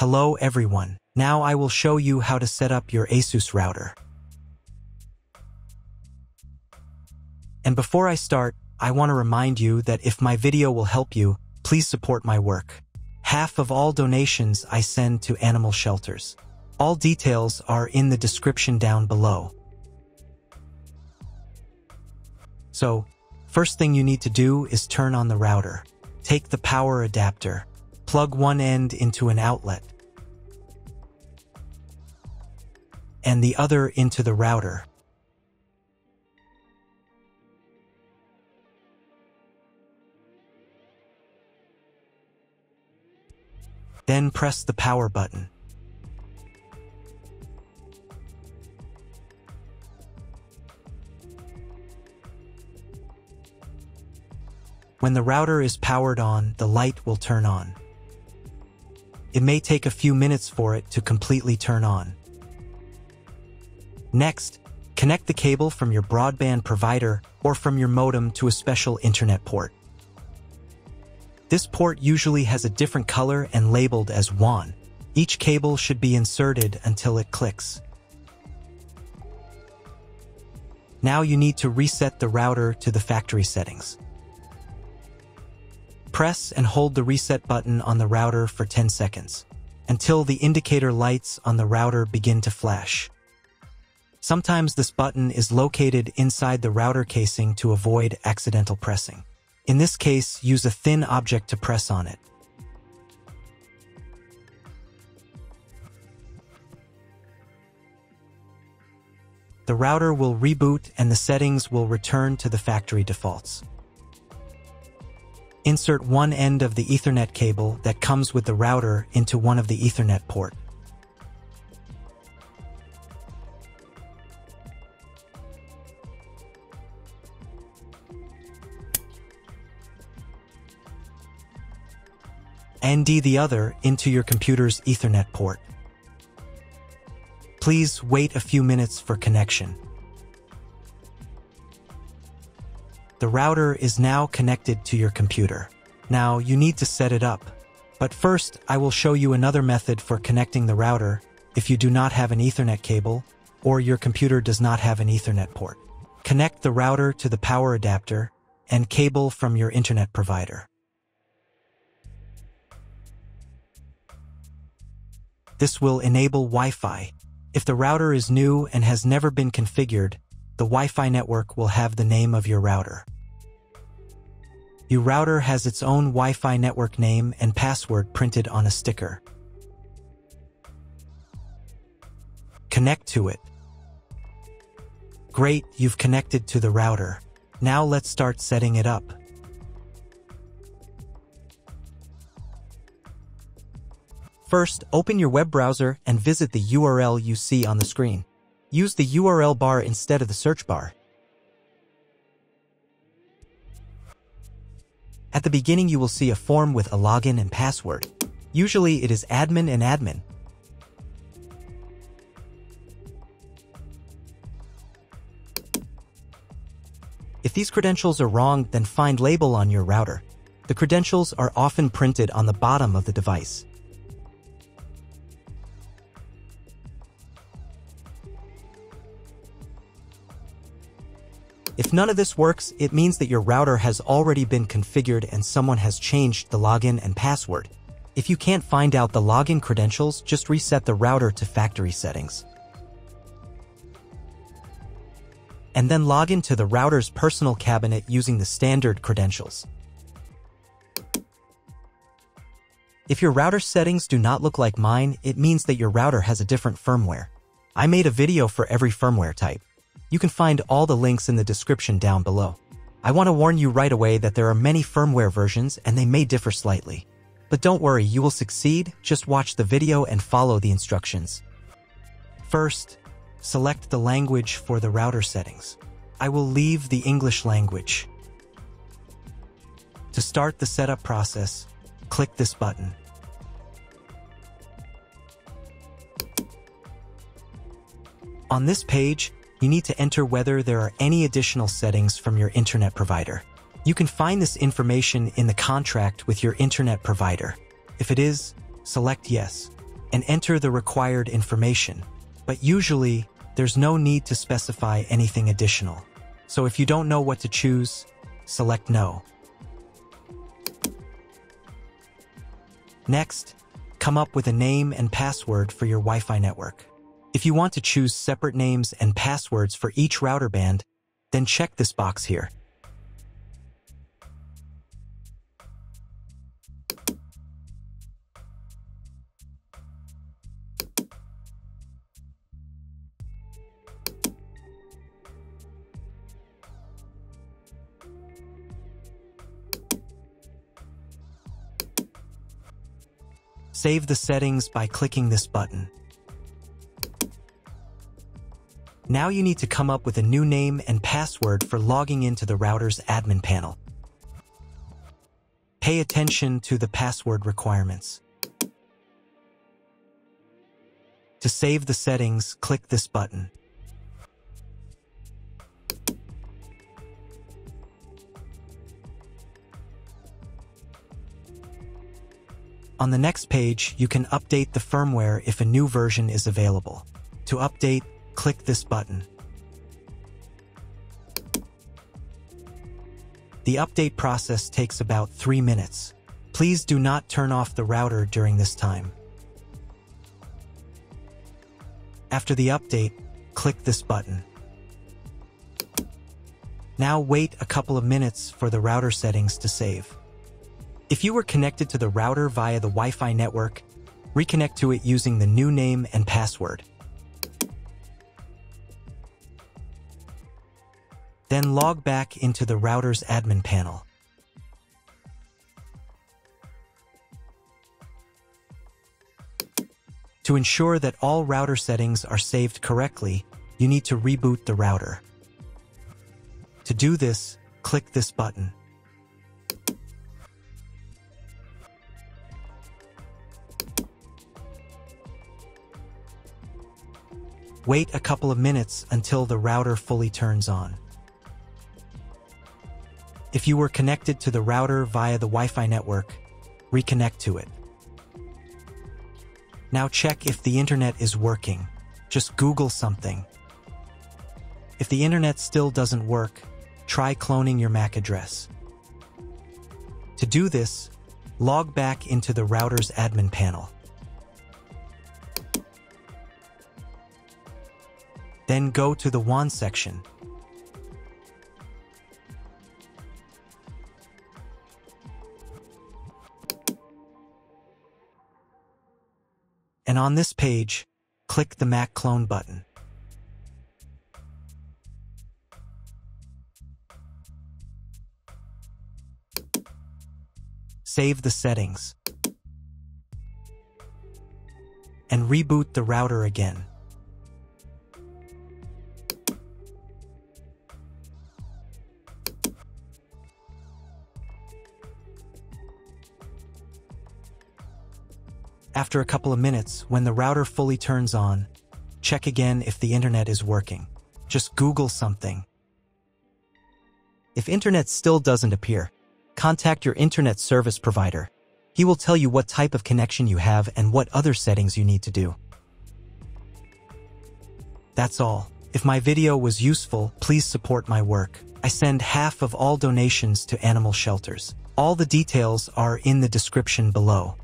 Hello everyone. Now I will show you how to set up your ASUS router. And before I start, I want to remind you that if my video will help you, please support my work. Half of all donations I send to animal shelters. All details are in the description down below. So, first thing you need to do is turn on the router. Take the power adapter. Plug one end into an outlet and the other into the router. Then press the power button. When the router is powered on, the light will turn on. It may take a few minutes for it to completely turn on. Next, connect the cable from your broadband provider or from your modem to a special internet port. This port usually has a different color and labeled as WAN. Each cable should be inserted until it clicks. Now you need to reset the router to the factory settings. Press and hold the reset button on the router for 10 seconds, until the indicator lights on the router begin to flash. Sometimes this button is located inside the router casing to avoid accidental pressing. In this case, use a thin object to press on it. The router will reboot and the settings will return to the factory defaults. Insert one end of the Ethernet cable that comes with the router into one of the Ethernet port. ND the other into your computer's Ethernet port. Please wait a few minutes for connection. The router is now connected to your computer. Now you need to set it up. But first, I will show you another method for connecting the router if you do not have an Ethernet cable or your computer does not have an Ethernet port. Connect the router to the power adapter and cable from your internet provider. This will enable Wi-Fi. If the router is new and has never been configured, the Wi-Fi network will have the name of your router. Your router has its own Wi-Fi network name and password printed on a sticker. Connect to it. Great, you've connected to the router. Now let's start setting it up. First, open your web browser and visit the URL you see on the screen. Use the URL bar instead of the search bar. At the beginning, you will see a form with a login and password. Usually, it is admin and admin. If these credentials are wrong, then find label on your router. The credentials are often printed on the bottom of the device. If none of this works, it means that your router has already been configured and someone has changed the login and password. If you can't find out the login credentials, just reset the router to factory settings. And then log into the router's personal cabinet using the standard credentials. If your router settings do not look like mine, it means that your router has a different firmware. I made a video for every firmware type. You can find all the links in the description down below. I want to warn you right away that there are many firmware versions and they may differ slightly. But don't worry, you will succeed, just watch the video and follow the instructions. First, select the language for the router settings. I will leave the English language. To start the setup process, click this button. On this page, you need to enter whether there are any additional settings from your internet provider. You can find this information in the contract with your internet provider. If it is, select yes. and enter the required information. But usually, there's no need to specify anything additional. So if you don't know what to choose, select No. Next, come up with a name and password for your Wi-Fi network. If you want to choose separate names and passwords for each router band, then check this box here. Save the settings by clicking this button. Now you need to come up with a new name and password for logging into the router's admin panel. Pay attention to the password requirements. To save the settings, click this button. On the next page, you can update the firmware if a new version is available. To update, click this button. The update process takes about 3 minutes. Please do not turn off the router during this time. After the update, click this button. Now wait a couple of minutes for the router settings to save. If you were connected to the router via the Wi-Fi network, reconnect to it using the new name and password. Then log back into the router's admin panel. To ensure that all router settings are saved correctly, you need to reboot the router. To do this, click this button. Wait a couple of minutes until the router fully turns on. If you were connected to the router via the Wi-Fi network, reconnect to it. Now check if the internet is working. Just Google something. If the internet still doesn't work, try cloning your MAC address. To do this, log back into the router's admin panel. Then go to the WAN section. And on this page, click the Mac Clone button. Save the settings. And reboot the router again. After a couple of minutes, when the router fully turns on, check again if the internet is working. Just Google something. If internet still doesn't appear, contact your internet service provider. He will tell you what type of connection you have and what other settings you need to do. That's all. If my video was useful, please support my work. I send half of all donations to animal shelters. All the details are in the description below.